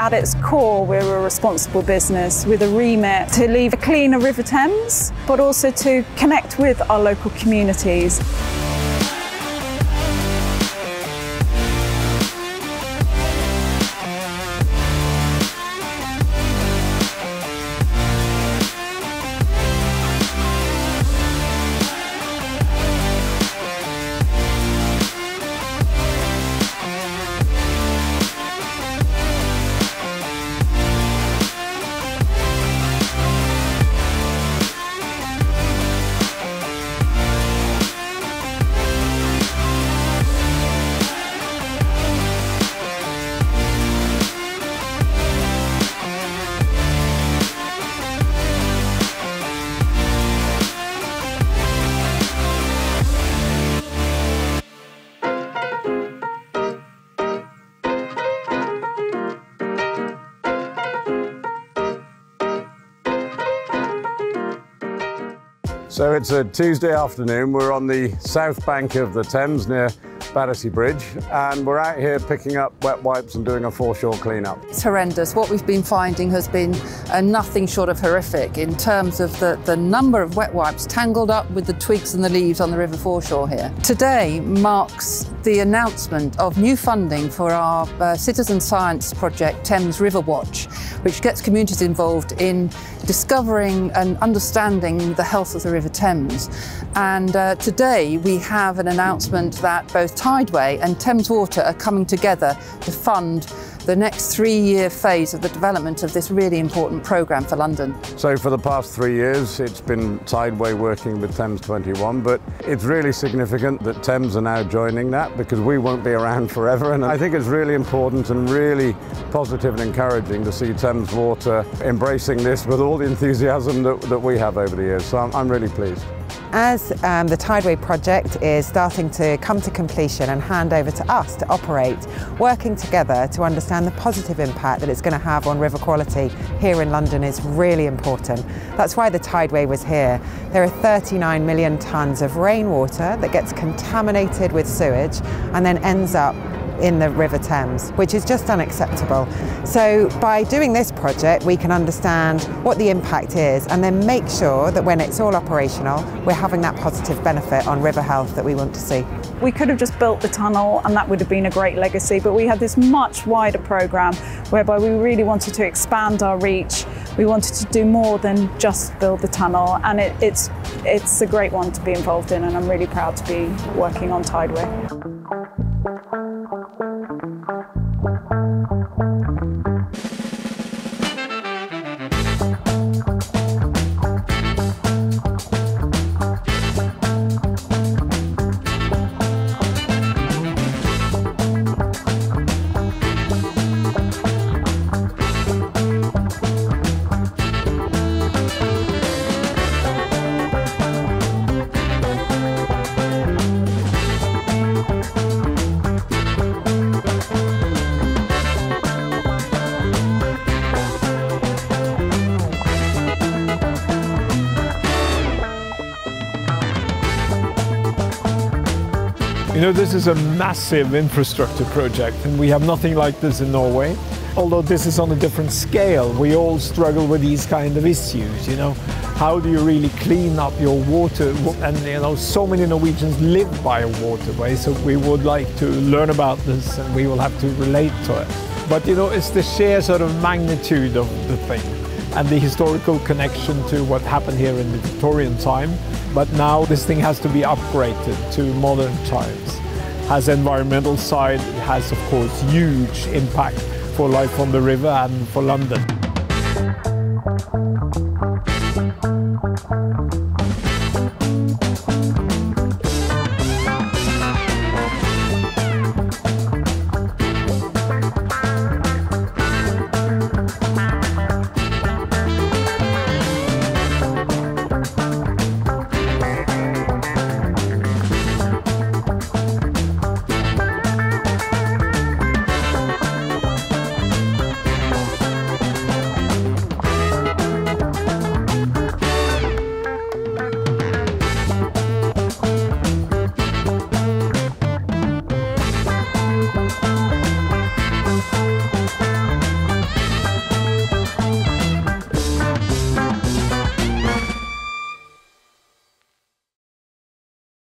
At its core, we're a responsible business with a remit to leave a cleaner River Thames, but also to connect with our local communities. So it's a Tuesday afternoon. We're on the south bank of the Thames near Battersea Bridge, and we're out here picking up wet wipes and doing a foreshore cleanup. It's horrendous. What we've been finding has been uh, nothing short of horrific in terms of the, the number of wet wipes tangled up with the twigs and the leaves on the river foreshore here. Today marks the announcement of new funding for our uh, citizen science project Thames River Watch, which gets communities involved in discovering and understanding the health of the River Thames. And uh, today we have an announcement that both Tideway and Thames Water are coming together to fund the next three-year phase of the development of this really important programme for London. So for the past three years, it's been Tideway working with Thames 21, but it's really significant that Thames are now joining that because we won't be around forever. And I think it's really important and really positive and encouraging to see Thames Water embracing this with all the enthusiasm that, that we have over the years. So I'm, I'm really pleased. As um, the Tideway project is starting to come to completion and hand over to us to operate, working together to understand the positive impact that it's going to have on river quality here in London is really important. That's why the Tideway was here. There are 39 million tonnes of rainwater that gets contaminated with sewage and then ends up in the River Thames, which is just unacceptable. So by doing this project, we can understand what the impact is and then make sure that when it's all operational, we're having that positive benefit on river health that we want to see. We could have just built the tunnel and that would have been a great legacy, but we had this much wider programme whereby we really wanted to expand our reach. We wanted to do more than just build the tunnel and it, it's, it's a great one to be involved in and I'm really proud to be working on Tideway. Thank you. You know, this is a massive infrastructure project, and we have nothing like this in Norway. Although this is on a different scale, we all struggle with these kind of issues, you know. How do you really clean up your water? And, you know, so many Norwegians live by a waterway, so we would like to learn about this and we will have to relate to it. But, you know, it's the sheer sort of magnitude of the thing and the historical connection to what happened here in the Victorian time. But now this thing has to be upgraded to modern times. Has environmental side, it has of course huge impact for life on the river and for London.